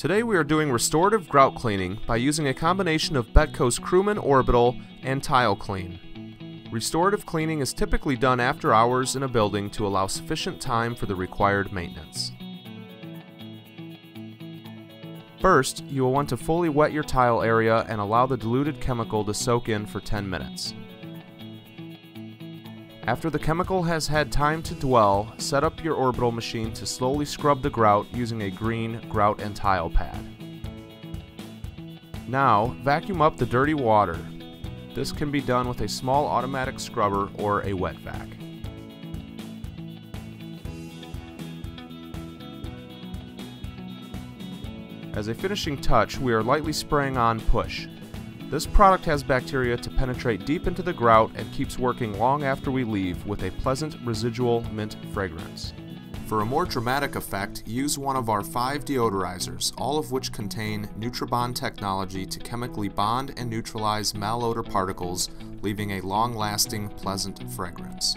Today we are doing restorative grout cleaning by using a combination of Betco's Crewman Orbital and Tile Clean. Restorative cleaning is typically done after hours in a building to allow sufficient time for the required maintenance. First, you will want to fully wet your tile area and allow the diluted chemical to soak in for 10 minutes. After the chemical has had time to dwell, set up your orbital machine to slowly scrub the grout using a green grout and tile pad. Now, vacuum up the dirty water. This can be done with a small automatic scrubber or a wet vac. As a finishing touch, we are lightly spraying on Push, this product has bacteria to penetrate deep into the grout and keeps working long after we leave with a pleasant residual mint fragrance. For a more dramatic effect, use one of our five deodorizers, all of which contain Nutribond technology to chemically bond and neutralize malodor particles, leaving a long-lasting, pleasant fragrance.